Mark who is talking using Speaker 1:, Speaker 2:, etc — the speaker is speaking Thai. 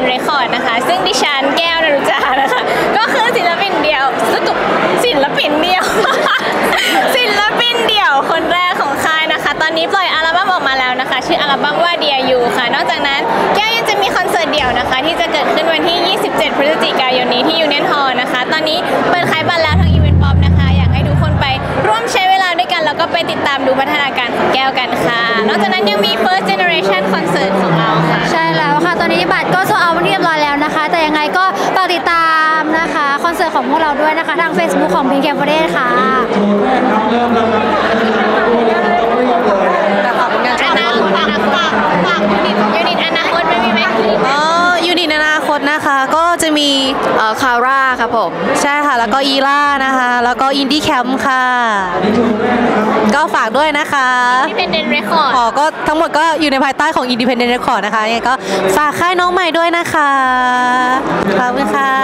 Speaker 1: Independent Record นะคะ ซึ่งดิฉันแก้วณัฐรุจานะคะ ก็คือศิลปินเดี่ยวสตุศิลปินเดี่ยว ศิลปินเดี่ยวคนแรกของค่ายนะคะ ตอนนี้ปล่อยอัลบั้มออกมาแล้วนะคะ ชื่ออัลบั้มว่า Dear You ค่ะ นอกจากนั้นแก้วยังจะมีคอนเสิร์ตเดี่ยวนะคะ ที่จะเกิดขึ้นวันที่ 27 พฤศจิกายนนี้ที่ Union Hall นะคะ ตอนนี้เปิดขายบัตรแล้วทาง Eventpop นะคะ อยากให้ทุกคนไปร่วมใช้เวลาด้วยกันแล้วก็ไปติดตามดูพัฒนาการของแก้วกันค่ะ นอกจากนั้นยังมี First Generation Concert ของเราค่ะ
Speaker 2: สิร์ตของพวกเราด้วยนะคะ ทาง Facebook ของ Pink c a f e ค่ะ
Speaker 1: อนาคตอนาคตฝากฝากยูนิตยูนิตอนาคตไม่มีไหม
Speaker 3: อ๋อยูนิตอนาคตนะคะก็จะมีเอ่อคาร่าครับผมใช่ค่ะ แล้วก็อีล่านะคะ แล้วก็อินดี้แคมป์ค่ะ ก็ฝากด้วยนะคะ
Speaker 1: ที่เป็นเดนเรคคอร์ด
Speaker 3: อ๋อก็ทั้งหมดก็อยู่ในภายใต้ของ Independent Record นะคะยังไงก็ฝากค่ายน้องใหม่ด้วยนะคะขอบคุณค่ะ